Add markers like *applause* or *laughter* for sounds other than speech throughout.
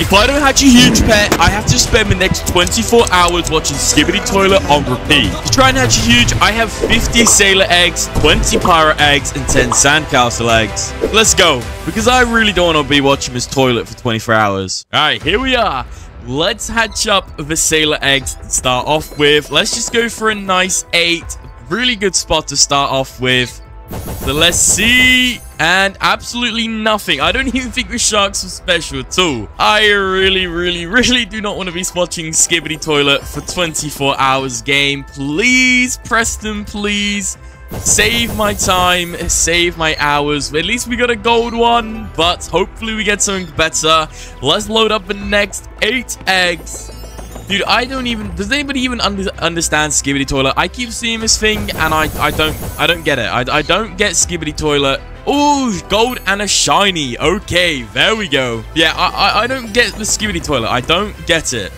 If I don't hatch a huge pet, I have to spend the next 24 hours watching Skibidi Toilet on repeat. To try and hatch a huge, I have 50 sailor eggs, 20 pirate eggs, and 10 sandcastle eggs. Let's go, because I really don't want to be watching this toilet for 24 hours. Alright, here we are. Let's hatch up the sailor eggs to start off with. Let's just go for a nice 8. Really good spot to start off with. So let's see. And absolutely nothing. I don't even think the sharks were special at all. I really, really, really do not want to be watching Skibidi Toilet for 24 hours game. Please, Preston, please. Save my time, save my hours. At least we got a gold one, but hopefully we get something better. Let's load up the next eight eggs. Dude, I don't even... Does anybody even under, understand Skibidi Toilet? I keep seeing this thing, and I, I don't I don't get it. I, I don't get Skibidi Toilet. Oh, gold and a shiny. Okay, there we go. Yeah, I, I, I don't get the Skibidi Toilet. I don't get it.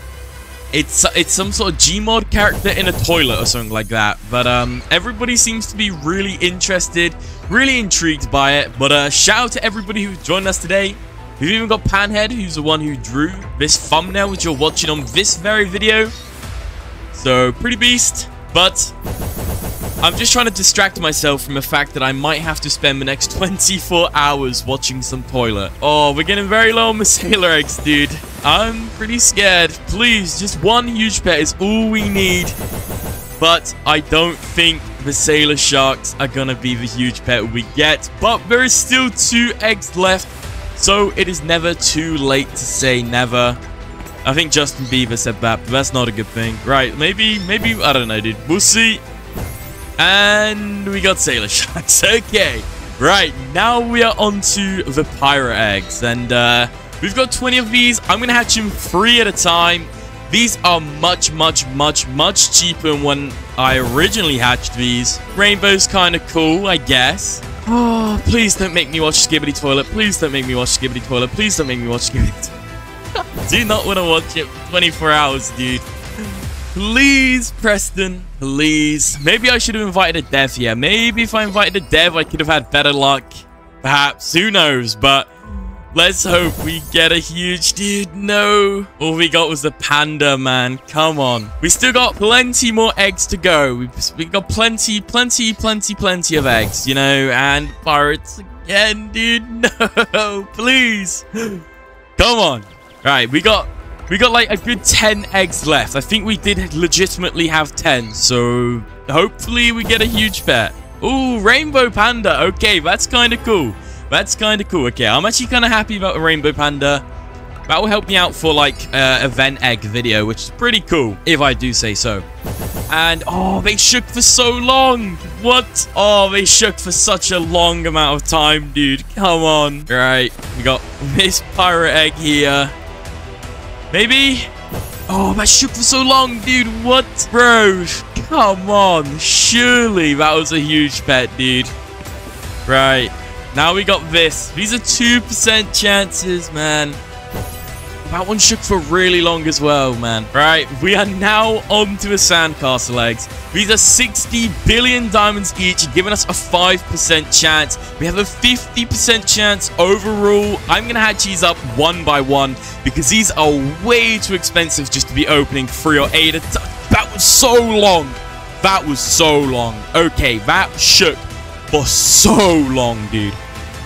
It's it's some sort of Gmod character in a toilet or something like that. But um, everybody seems to be really interested, really intrigued by it. But uh, shout out to everybody who joined us today. We've even got Panhead, who's the one who drew this thumbnail, which you're watching on this very video. So, pretty beast. But, I'm just trying to distract myself from the fact that I might have to spend the next *laughs* 24 hours watching some toilet. Oh, we're getting very low on the *laughs* sailor eggs, dude. I'm pretty scared. Please, just one huge pet is all we need. But I don't think the sailor sharks are going to be the huge pet we get. But there is still two eggs left so it is never too late to say never. I think Justin Bieber said that, but that's not a good thing. Right, maybe, maybe, I don't know, dude. We'll see. And we got Sailor *laughs* Sharks. Okay. Right, now we are on to the Pirate Eggs. And uh, we've got 20 of these. I'm going to hatch them three at a time. These are much, much, much, much cheaper than when I originally hatched these. Rainbow's kind of cool, I guess. Oh, please don't make me watch Skibidi Toilet. Please don't make me watch Skibidi Toilet. Please don't make me watch Toilet. *laughs* Do not want to watch it 24 hours, dude. Please, Preston. Please. Maybe I should have invited a dev here. Maybe if I invited a dev, I could have had better luck. Perhaps. Who knows? But Let's hope we get a huge dude. No. All we got was the panda, man. Come on. We still got plenty more eggs to go. We've, we got plenty, plenty, plenty, plenty of eggs, you know, and pirates again, dude. *laughs* No, please. Come on. Right, we got we got like a good 10 eggs left. I think we did legitimately have 10. So hopefully we get a huge pet. Ooh, rainbow panda. Okay, that's kind of cool. That's kind of cool. Okay, I'm actually kind of happy about the Rainbow Panda. That will help me out for, like, uh, event egg video, which is pretty cool, if I do say so. And, oh, they shook for so long. What? Oh, they shook for such a long amount of time, dude. Come on. Right, we got *laughs* this pirate egg here. Maybe? Oh, that shook for so long, dude. What? Bro, come on. Surely that was a huge pet, dude. Right. Now we got this. These are 2% chances, man. That one shook for really long as well, man. Right, we are now on to the sandcastle eggs. These are 60 billion diamonds each, giving us a 5% chance. We have a 50% chance overall. I'm going to hatch these up one by one because these are way too expensive just to be opening three or eight. That was so long. That was so long. Okay, that shook for so long, dude.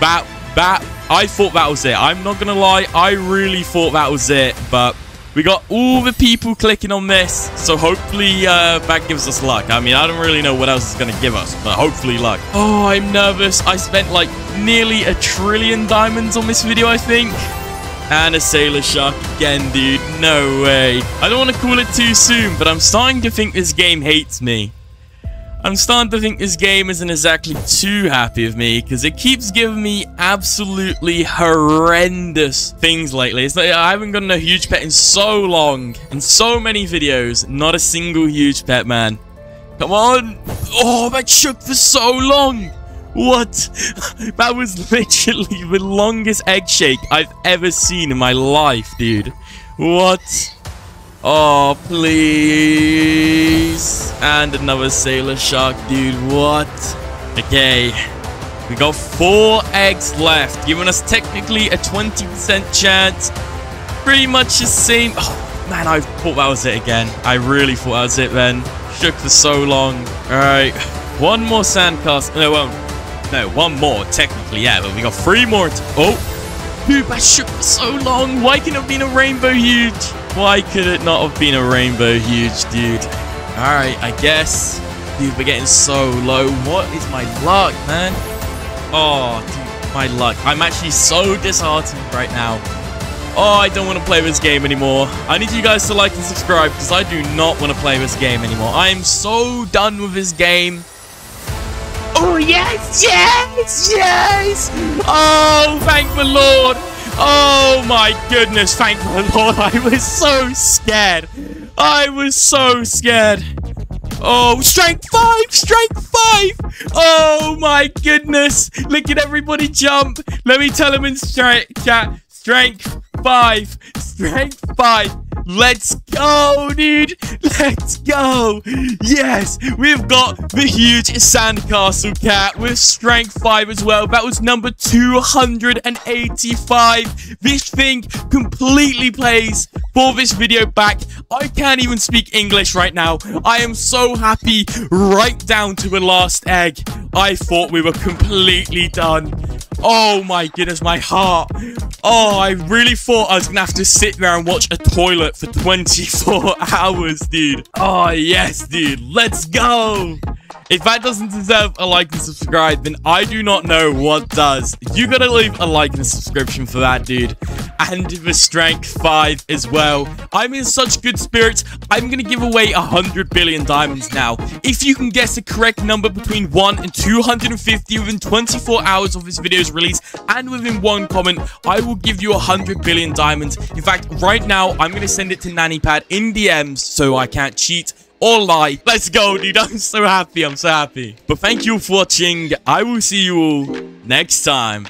That, that, I thought that was it. I'm not going to lie. I really thought that was it. But we got all the people clicking on this. So hopefully uh, that gives us luck. I mean, I don't really know what else is going to give us. But hopefully luck. Oh, I'm nervous. I spent like nearly a trillion diamonds on this video, I think. And a sailor shark again, dude. No way. I don't want to call it too soon, but I'm starting to think this game hates me. I'm starting to think this game isn't exactly too happy with me because it keeps giving me absolutely horrendous things lately. It's like I haven't gotten a huge pet in so long, in so many videos, not a single huge pet, man. Come on. Oh, that shook for so long. What? *laughs* That was literally the longest egg shake I've ever seen in my life, dude. What? Oh, please. And another sailor shark, dude. What? Okay. We got four eggs left, giving us technically a 20% chance. pretty much the same. Oh, man, I thought that was it again. I really thought that was it then. Shook for so long. All right, one more sandcastle. No, well, no, one more technically, yeah, but we got three more. oh, dude, that shook for so long. Why can it have been a rainbow huge? Why could it not have been a rainbow huge, dude? All right, I guess. Dude, we're getting so low. What is my luck, man? Oh, dude, my luck. I'm actually so disheartened right now. Oh, I don't want to play this game anymore. I need you guys to like and subscribe because I do not want to play this game anymore. I am so done with this game. Oh, yes, yes, yes. Oh, thank the Lord. Oh, my goodness. Thank the Lord. *laughs* I was so scared. I was so scared. Oh, strength five, strength five. Oh my goodness. Look at everybody jump. Let me tell them in strength chat. Strength five, strength five. Let's go, dude. Let's go. Yes, we've got the huge sandcastle cat with strength 5 as well. That was number 285. This thing completely plays for this video back. I can't even speak English right now. I am so happy right down to the last egg. I thought we were completely done. Oh my goodness, my heart. Oh, I really thought I was to have to sit there and watch a toilet for 24 *laughs* hours, dude. Oh, yes, dude. Let's go. If that doesn't deserve a like and subscribe, then I do not know what does. You gotta leave a like and a subscription for that, dude. And the strength 5 as well. I'm in such good spirits, I'm gonna give away 100 billion diamonds now. If you can guess the correct number between 1 and 250 within 24 hours of this video's release, and within one comment, I will give you 100 billion diamonds. In fact, right now, I'm gonna send it to NannyPad in DMs so I can't cheat or lie. Let's go, dude. I'm so happy. I'm so happy. But thank you for watching. I will see you all next time.